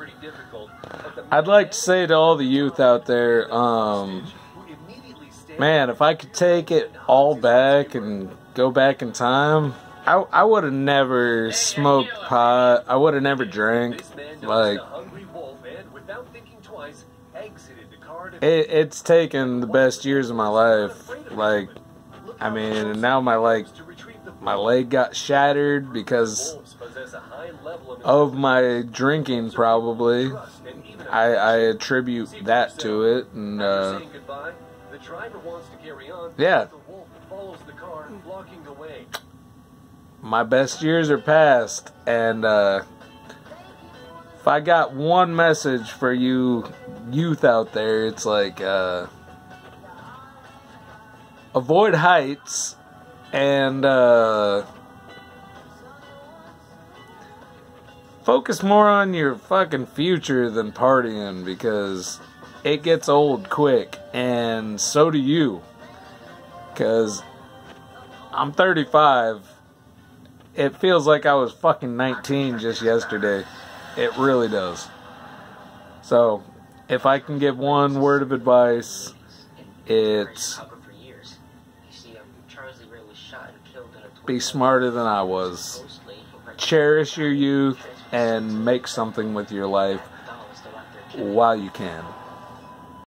pretty difficult. I'd like to say to all the youth out there, um, who immediately stand man, if I could take it all back and go back in time, I, I would have never smoked pot. I would have never drank. This man noticed Like, a hungry wolf and, without thinking twice, exited the car to it, it's taken the best years of my life. Like, I mean, and now my like to retrieve the my leg got shattered because wolves possess a high level of my drinking. Probably, trust and even I, I attribute that to it, and uh, saying goodbye, the driver wants to carry on. Yeah. The wolf follows the car, blocking the way. my best years are past. And uh, if I got one message for you youth out there, it's like uh, avoid heights and uh, focus more on your fucking future than partying because it gets old quick and so do you. Because i'm 35 it feels like i was fucking 19 just yesterday. It really does. So if i can give one word of advice it's be smarter than i was. Cherish your youth and make something with your life while you can